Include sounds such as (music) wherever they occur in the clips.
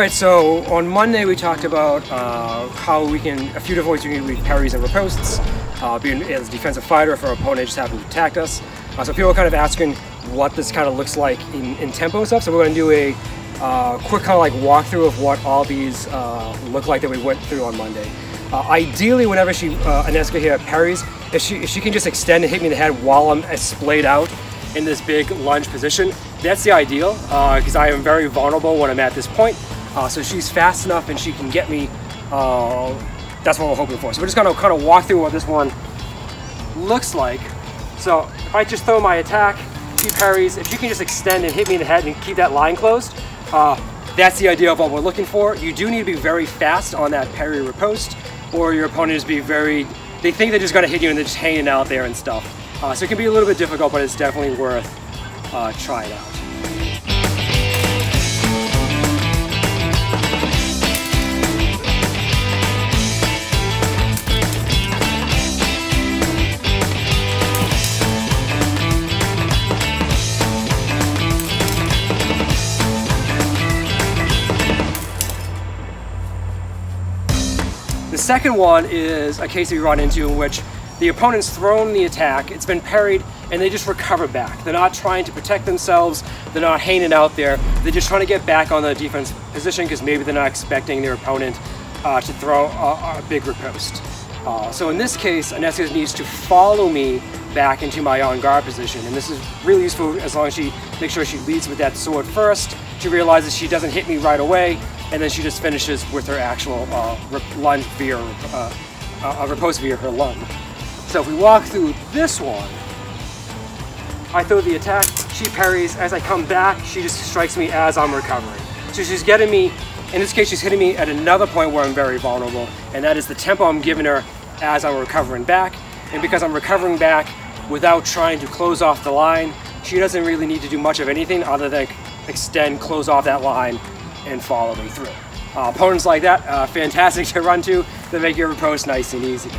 Right, so on Monday we talked about uh, how we can, a few different ways we can read parries and ripostes, uh, being as a defensive fighter if our opponent just happened to attack us. Uh, so people are kind of asking what this kind of looks like in, in tempo stuff, so we're going to do a uh, quick kind of like walkthrough of what all these uh, look like that we went through on Monday. Uh, ideally, whenever she, uh, Anezka here parries, if she, if she can just extend and hit me in the head while I'm splayed out in this big lunge position, that's the ideal, because I am very vulnerable when I'm at this point. Uh, so she's fast enough and she can get me. Uh, that's what we're hoping for. So we're just gonna kind of walk through what this one looks like. So if I just throw my attack, she parries. If you can just extend and hit me in the head and keep that line closed, uh, that's the idea of what we're looking for. You do need to be very fast on that parry riposte, or your opponent is be very. They think they're just gonna hit you and they're just hanging out there and stuff. Uh, so it can be a little bit difficult, but it's definitely worth uh, trying out. Second one is a case that we run into in which the opponent's thrown the attack, it's been parried, and they just recover back. They're not trying to protect themselves, they're not hanging out there, they're just trying to get back on the defense position because maybe they're not expecting their opponent uh, to throw a, a big riposte. Uh, so in this case, Anezka needs to follow me back into my on guard position. And this is really useful as long as she makes sure she leads with that sword first. She realizes she doesn't hit me right away, and then she just finishes with her actual uh, lunge via uh, a riposte via her lunge. So if we walk through this one, I throw the attack, she parries. As I come back, she just strikes me as I'm recovering. So she's getting me, in this case, she's hitting me at another point where I'm very vulnerable, and that is the tempo I'm giving her as I'm recovering back. And because I'm recovering back without trying to close off the line, she doesn't really need to do much of anything other than extend, close off that line, and follow me through. Uh, opponents like that, uh, fantastic (laughs) to run to. They make your approach nice and easy.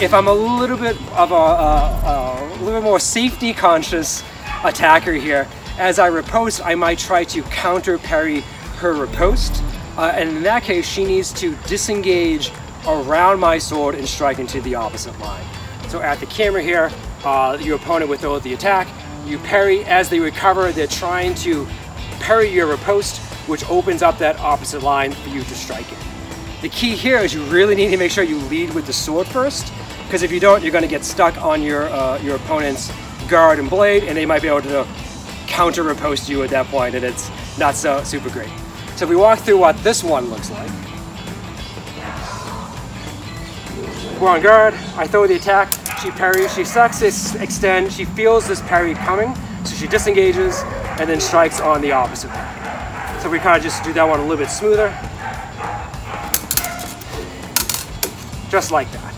If I'm a little bit of a, a, a, little more safety conscious attacker here, as I riposte, I might try to counter parry her riposte. Uh, and in that case, she needs to disengage around my sword and strike into the opposite line. So at the camera here, uh, your opponent would throw the attack, you parry, as they recover, they're trying to parry your riposte, which opens up that opposite line for you to strike it. The key here is you really need to make sure you lead with the sword first, because if you don't, you're going to get stuck on your, uh, your opponent's guard and blade, and they might be able to counter riposte you at that point, and it's not so super great. So if we walk through what this one looks like. We're on guard, I throw the attack, she parries, she sucks this extend, she feels this parry coming, so she disengages and then strikes on the opposite. So we kind of just do that one a little bit smoother. Just like that.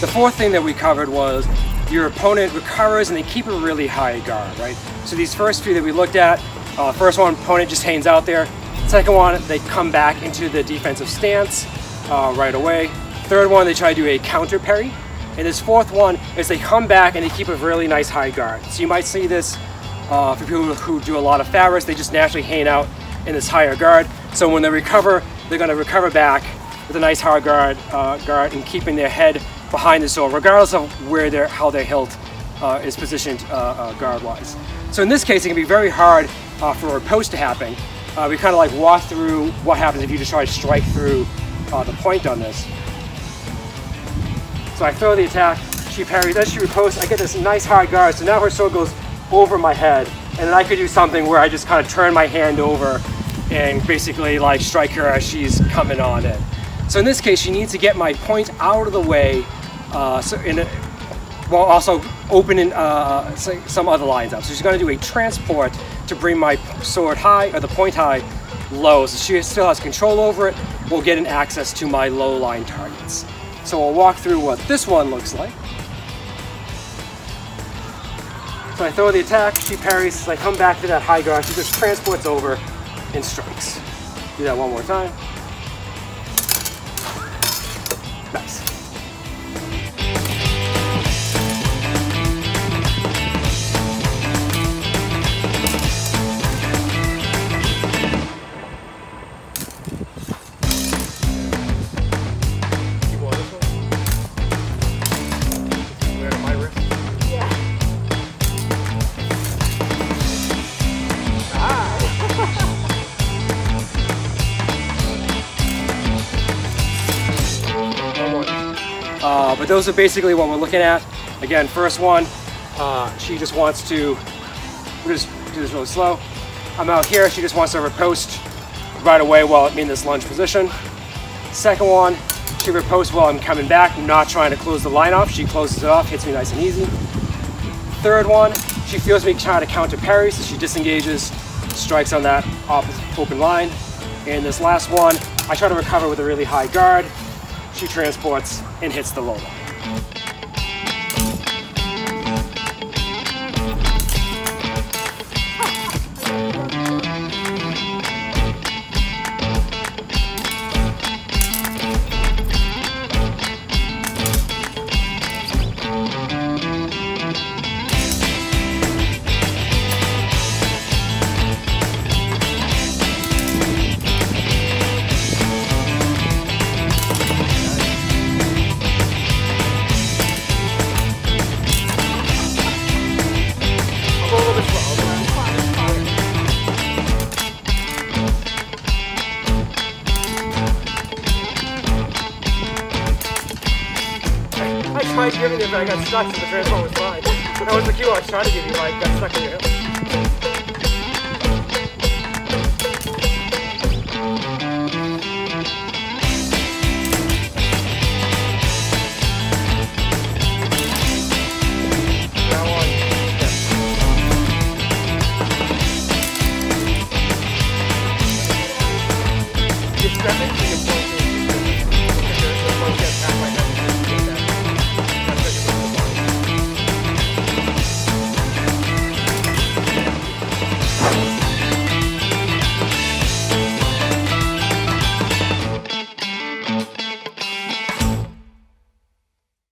The fourth thing that we covered was your opponent recovers and they keep a really high guard, right? So these first few that we looked at, uh, first one, opponent just hangs out there. Second one, they come back into the defensive stance uh, right away. Third one, they try to do a counter parry. And this fourth one is they come back and they keep a really nice high guard. So you might see this uh, for people who do a lot of Fabris, they just naturally hang out in this higher guard. So when they recover, they're gonna recover back with a nice hard guard, uh, guard and keeping their head behind the sword, regardless of where their how their hilt uh, is positioned uh, uh, guard-wise. So in this case, it can be very hard uh, for a post to happen. Uh, we kind of like walk through what happens if you just try to strike through uh, the point on this. So I throw the attack, she parries, as she ripostes, I get this nice hard guard, so now her sword goes over my head, and then I could do something where I just kind of turn my hand over and basically like strike her as she's coming on in. So in this case, she needs to get my point out of the way uh, so in a, while also opening uh, some other lines up. So she's going to do a transport to bring my sword high, or the point high, low. So she still has control over it. We'll get an access to my low line targets. So we'll walk through what this one looks like. So I throw the attack, she parries, so I come back to that high guard, she just transports over and strikes. Do that one more time. Nice. Uh, but those are basically what we're looking at. Again, first one, uh, she just wants to, we'll just do this really slow. I'm out here, she just wants to riposte right away while I'm in this lunge position. Second one, she riposte while I'm coming back, not trying to close the line off. She closes it off, hits me nice and easy. Third one, she feels me trying to counter parry, so she disengages, strikes on that open line. And this last one, I try to recover with a really high guard, she transports and hits the low I tried giving it, but I got stuck, so the transport was fine. That was the cue I was trying to give you, I got stuck in your hip.